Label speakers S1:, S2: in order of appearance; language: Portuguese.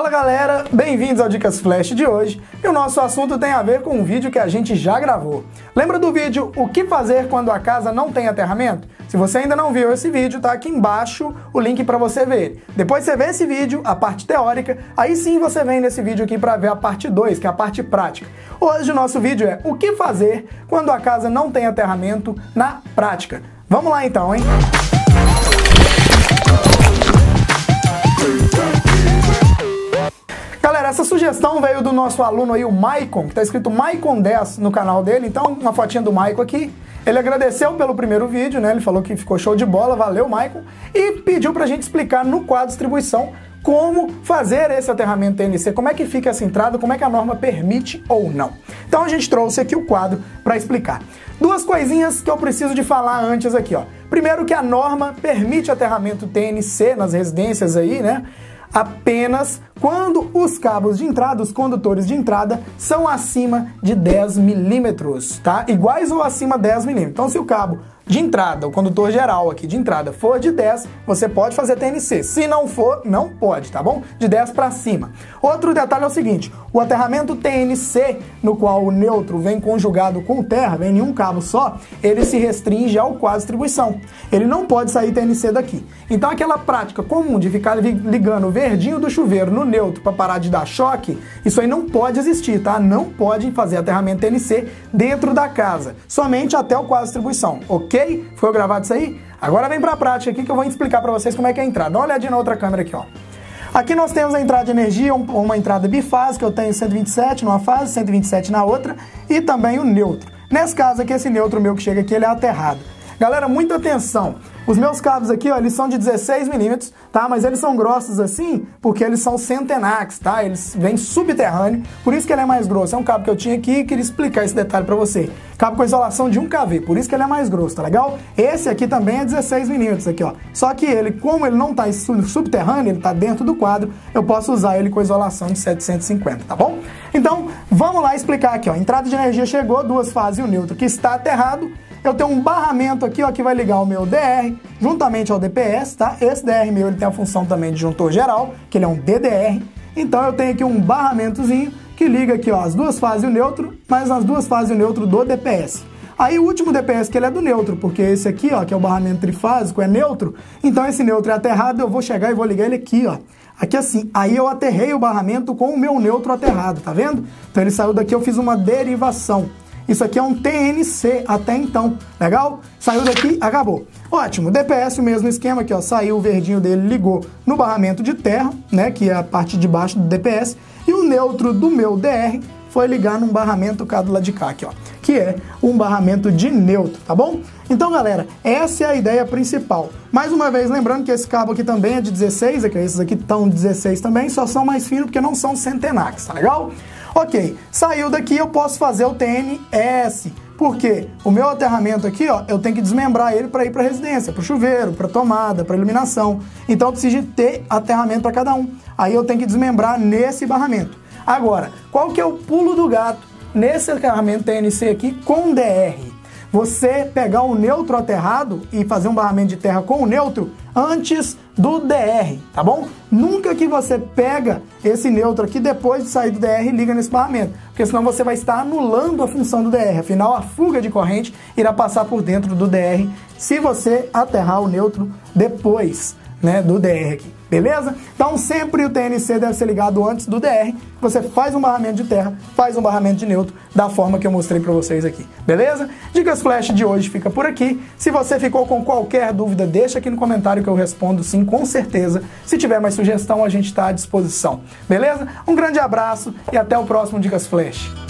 S1: Fala galera, bem-vindos ao Dicas Flash de hoje e o nosso assunto tem a ver com um vídeo que a gente já gravou. Lembra do vídeo O que fazer quando a casa não tem aterramento? Se você ainda não viu esse vídeo, tá aqui embaixo o link para você ver. Depois você vê esse vídeo, a parte teórica, aí sim você vem nesse vídeo aqui para ver a parte 2, que é a parte prática. Hoje o nosso vídeo é O que fazer quando a casa não tem aterramento na prática. Vamos lá então, hein? Galera, essa sugestão veio do nosso aluno aí, o Maicon, que tá escrito Maicon 10 no canal dele, então uma fotinha do Maicon aqui. Ele agradeceu pelo primeiro vídeo, né? Ele falou que ficou show de bola, valeu, Maicon, e pediu pra gente explicar no quadro distribuição como fazer esse aterramento TNC, como é que fica essa entrada, como é que a norma permite ou não. Então a gente trouxe aqui o quadro para explicar. Duas coisinhas que eu preciso de falar antes aqui, ó. Primeiro que a norma permite aterramento TNC nas residências aí, né? apenas quando os cabos de entrada, os condutores de entrada, são acima de 10 milímetros, tá? Iguais ou acima de 10 milímetros. Então, se o cabo de entrada, o condutor geral aqui de entrada for de 10, você pode fazer TNC. Se não for, não pode, tá bom? De 10 para cima. Outro detalhe é o seguinte, o aterramento TNC, no qual o neutro vem conjugado com terra, vem em um cabo só, ele se restringe ao quadro distribuição. Ele não pode sair TNC daqui. Então aquela prática comum de ficar ligando o verdinho do chuveiro no neutro para parar de dar choque, isso aí não pode existir, tá? Não pode fazer aterramento TNC dentro da casa, somente até o quadro distribuição, ok? Ficou gravado isso aí? Agora vem para a prática aqui que eu vou explicar para vocês como é que é a entrada. Dá uma olhadinha na outra câmera aqui, ó. Aqui nós temos a entrada de energia, uma entrada bifásica, eu tenho 127 numa fase, 127 na outra, e também o neutro. Nesse caso aqui, esse neutro meu que chega aqui, ele é aterrado. Galera, muita atenção. Os meus cabos aqui, ó, eles são de 16 milímetros, tá? Mas eles são grossos assim porque eles são Centenax, tá? Eles vêm subterrâneo, por isso que ele é mais grosso. É um cabo que eu tinha aqui e queria explicar esse detalhe para você. Cabo com isolação de 1 kV, por isso que ele é mais grosso, tá legal? Esse aqui também é 16 milímetros aqui, ó. Só que ele, como ele não tá subterrâneo, ele tá dentro do quadro, eu posso usar ele com isolação de 750, tá bom? Então, vamos lá explicar aqui, ó. Entrada de energia chegou, duas fases e o neutro que está aterrado eu tenho um barramento aqui, ó, que vai ligar o meu DR juntamente ao DPS, tá? Esse DR meu, ele tem a função também de juntor geral, que ele é um DDR. Então eu tenho aqui um barramentozinho que liga aqui, ó, as duas fases e o neutro, mais as duas fases e o neutro do DPS. Aí o último DPS que ele é do neutro, porque esse aqui, ó, que é o barramento trifásico, é neutro. Então esse neutro é aterrado, eu vou chegar e vou ligar ele aqui, ó. Aqui assim, aí eu aterrei o barramento com o meu neutro aterrado, tá vendo? Então ele saiu daqui, eu fiz uma derivação. Isso aqui é um TNC até então, legal? Saiu daqui, acabou. Ótimo, DPS o mesmo esquema aqui, ó, saiu o verdinho dele, ligou no barramento de terra, né, que é a parte de baixo do DPS, e o neutro do meu DR foi ligar num barramento cá do lado de cá, aqui, ó, que é um barramento de neutro, tá bom? Então, galera, essa é a ideia principal. Mais uma vez, lembrando que esse cabo aqui também é de 16, aqui, esses aqui estão 16 também, só são mais finos porque não são centenax, tá legal? Ok, saiu daqui, eu posso fazer o TNS. Porque o meu aterramento aqui, ó, eu tenho que desmembrar ele para ir para residência, para o chuveiro, para tomada, para iluminação. Então eu preciso ter aterramento para cada um. Aí eu tenho que desmembrar nesse barramento. Agora, qual que é o pulo do gato nesse aterramento TNC aqui com DR? Você pegar o neutro aterrado e fazer um barramento de terra com o neutro antes do DR, tá bom? Nunca que você pega esse neutro aqui depois de sair do DR e liga nesse barramento, porque senão você vai estar anulando a função do DR. Afinal, a fuga de corrente irá passar por dentro do DR se você aterrar o neutro depois né, do DR aqui beleza? Então sempre o TNC deve ser ligado antes do DR. Você faz um barramento de terra, faz um barramento de neutro, da forma que eu mostrei para vocês aqui, beleza? Dicas Flash de hoje fica por aqui. Se você ficou com qualquer dúvida, deixa aqui no comentário que eu respondo sim, com certeza. Se tiver mais sugestão, a gente está à disposição, beleza? Um grande abraço e até o próximo Dicas Flash.